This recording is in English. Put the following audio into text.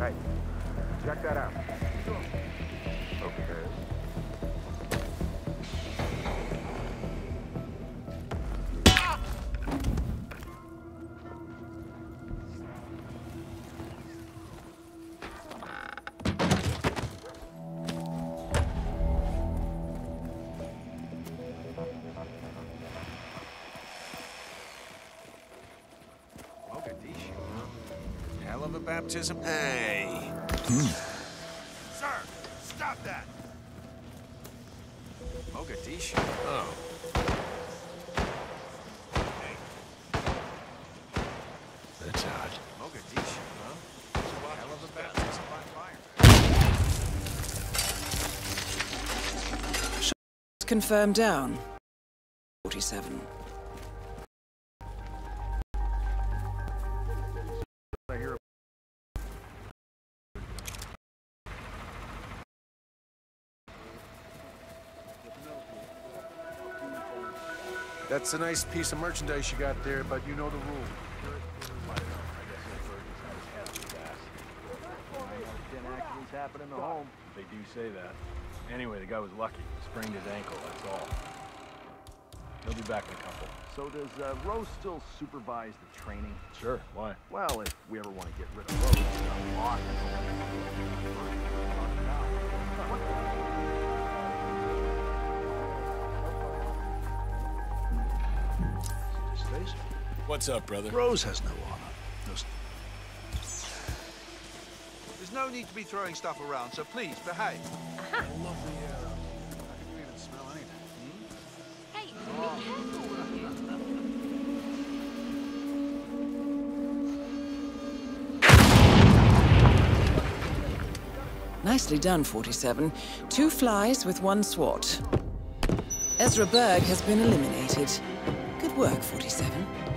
Hey, check that out. Sure. Hell of a baptism. Hey. Hmm. Sir, stop that! Mogadishu? Oh. That's odd. Mogadishu, huh? Hell of a baptism by fire. Confirmed down. 47. That's a nice piece of merchandise you got there, but you know the rule. Accidents happen in the home. They do say that. Anyway, the guy was lucky. Sprained his ankle, that's all. He'll be back in a couple. So does uh, Rose still supervise the training? Sure, why? Well, if we ever want to get rid of Rose, it's not lost. What's up, brother? Rose has no honor. No There's no need to be throwing stuff around, so please behave. Uh-huh. I love the air. I can even smell anything. Hmm? Hey, be oh. careful, will you? Nicely done, 47. Two flies with one swat. Ezra Berg has been eliminated. Work, 47.